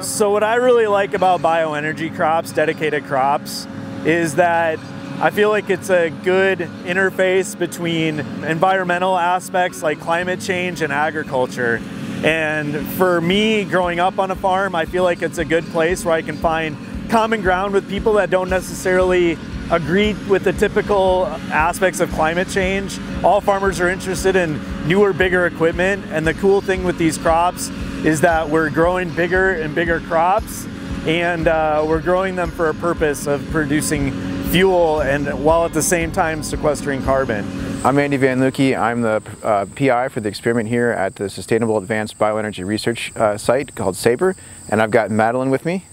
So what I really like about bioenergy crops, dedicated crops, is that I feel like it's a good interface between environmental aspects like climate change and agriculture. And for me, growing up on a farm, I feel like it's a good place where I can find common ground with people that don't necessarily agree with the typical aspects of climate change. All farmers are interested in newer, bigger equipment. And the cool thing with these crops is that we're growing bigger and bigger crops and uh, we're growing them for a purpose of producing fuel and while at the same time sequestering carbon. I'm Andy VanLoocke. I'm the uh, PI for the experiment here at the Sustainable Advanced Bioenergy Research uh, site called SABRE and I've got Madelynn with me.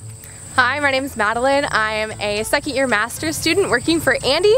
Hi, my name is Madelynn. I am a second year master's student working for Andy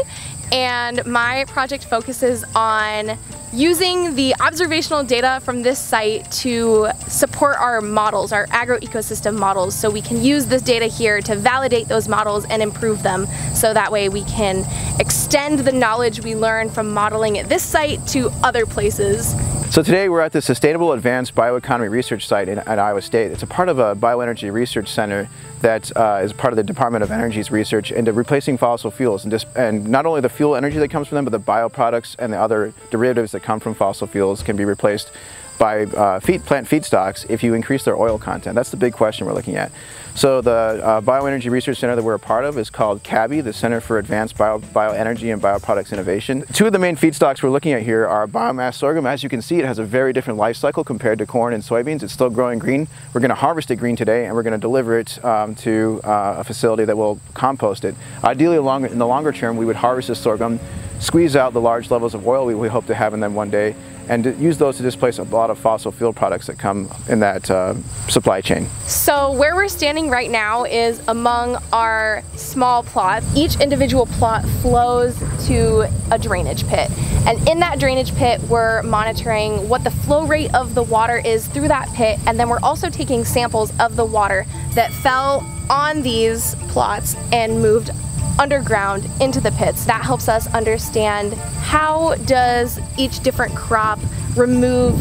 and my project focuses on using the observational data from this site to support our models, our agroecosystem models, so we can use this data here to validate those models and improve them so that way we can extend the knowledge we learn from modeling at this site to other places. So today we're at the Sustainable Advanced Bioeconomy Research Site in, at Iowa State. It's a part of a bioenergy research center that uh, is part of the Department of Energy's research into replacing fossil fuels and, and not only the fuel energy that comes from them, but the bioproducts and the other derivatives that come from fossil fuels can be replaced by uh, feed, plant feedstocks if you increase their oil content? That's the big question we're looking at. So the uh, Bioenergy Research Center that we're a part of is called CABBI, the Center for Advanced Bio, Bioenergy and Bioproducts Innovation. Two of the main feedstocks we're looking at here are biomass sorghum. As you can see, it has a very different life cycle compared to corn and soybeans. It's still growing green. We're going to harvest it green today and we're going to deliver it um, to uh, a facility that will compost it. Ideally, along, in the longer term, we would harvest this sorghum, squeeze out the large levels of oil we, hope to have in them one day, and use those to displace a lot of fossil fuel products that come in that uh, supply chain. So where we're standing right now is among our small plots. Each individual plot flows to a drainage pit. And in that drainage pit, we're monitoring what the flow rate of the water is through that pit. And then we're also taking samples of the water that fell on these plots and moved underground into the pits. That helps us understand how does each different crop remove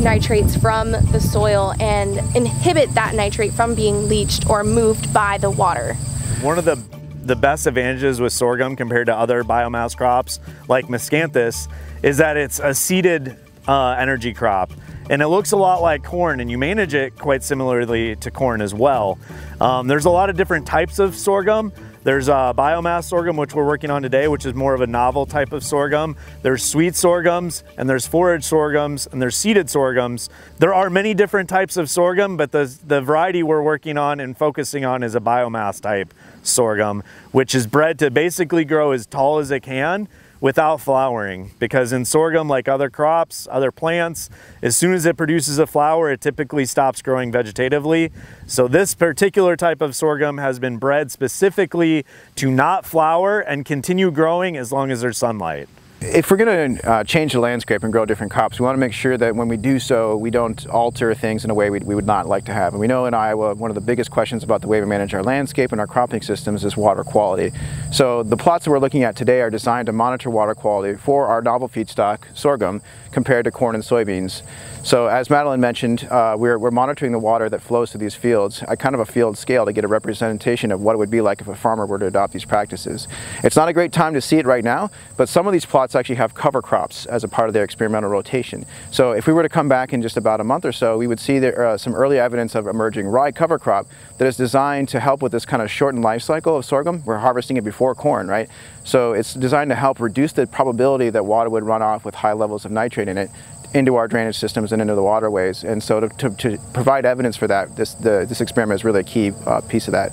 nitrates from the soil and inhibit that nitrate from being leached or moved by the water. One of the the best advantages with sorghum compared to other biomass crops like miscanthus is that it's a seeded uh, energy crop and it looks a lot like corn and you manage it quite similarly to corn as well. Um, there's a lot of different types of sorghum. There's uh, biomass sorghum, which we're working on today, which is more of a novel type of sorghum. There's sweet sorghums, and there's forage sorghums, and there's seeded sorghums. There are many different types of sorghum, but the, the variety we're working on and focusing on is a biomass type sorghum, which is bred to basically grow as tall as it can without flowering because in sorghum like other crops other plants as soon as it produces a flower it typically stops growing vegetatively. So this particular type of sorghum has been bred specifically to not flower and continue growing as long as there's sunlight if we're going to uh, change the landscape and grow different crops, we want to make sure that when we do so, we don't alter things in a way we, we would not like to have. And we know in Iowa, one of the biggest questions about the way we manage our landscape and our cropping systems is water quality. So the plots that we're looking at today are designed to monitor water quality for our novel feedstock, sorghum, compared to corn and soybeans. So as Madelynn mentioned, uh, we're, we're monitoring the water that flows through these fields at kind of a field scale to get a representation of what it would be like if a farmer were to adopt these practices. It's not a great time to see it right now, but some of these plots actually have cover crops as a part of their experimental rotation. So if we were to come back in just about a month or so, we would see there, uh, some early evidence of emerging rye cover crop that is designed to help with this kind of shortened life cycle of sorghum. We're harvesting it before corn, right? So it's designed to help reduce the probability that water would run off with high levels of nitrate in it into our drainage systems and into the waterways. And so to, to, to provide evidence for that, this, the, this experiment is really a key uh, piece of that.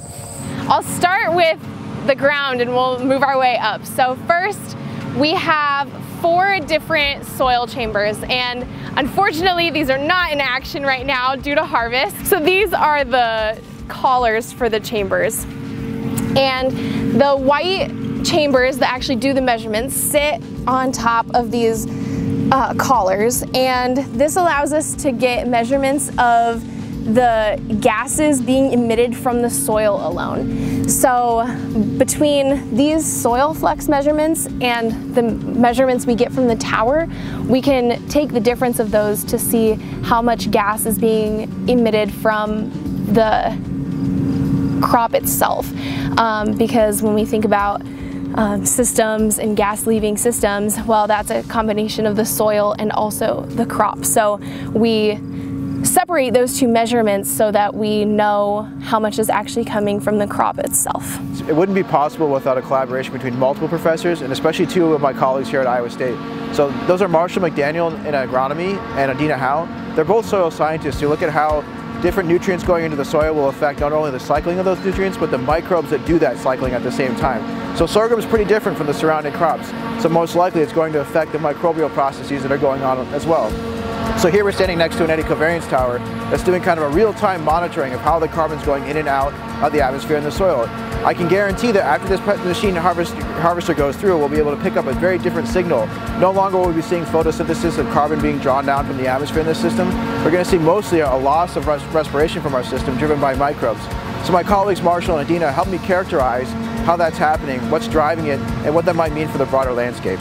I'll start with the ground and we'll move our way up. So first, we have four different soil chambers and unfortunately these are not in action right now due to harvest. So these are the collars for the chambers. And the white chambers that actually do the measurements sit on top of these uh, collars and this allows us to get measurements of the gases being emitted from the soil alone. So between these soil flux measurements and the measurements we get from the tower, we can take the difference of those to see how much gas is being emitted from the crop itself. Um, because when we think about um, systems and gas leaving systems, well, that's a combination of the soil and also the crop. So we separate those two measurements so that we know how much is actually coming from the crop itself. It wouldn't be possible without a collaboration between multiple professors and especially two of my colleagues here at Iowa State. So those are Marshall McDaniel in agronomy and Adina Howe. They're both soil scientists who look at how different nutrients going into the soil will affect not only the cycling of those nutrients, but the microbes that do that cycling at the same time. So sorghum is pretty different from the surrounding crops. So most likely it's going to affect the microbial processes that are going on as well. So here we're standing next to an eddy covariance tower that's doing kind of a real-time monitoring of how the carbon's going in and out of the atmosphere and the soil. I can guarantee that after this machine harvest, harvester goes through, we'll be able to pick up a very different signal. No longer will we be seeing photosynthesis of carbon being drawn down from the atmosphere in this system. We're going to see mostly a loss of res respiration from our system driven by microbes. So my colleagues Marshall and Adina helped me characterize how that's happening, what's driving it, and what that might mean for the broader landscape.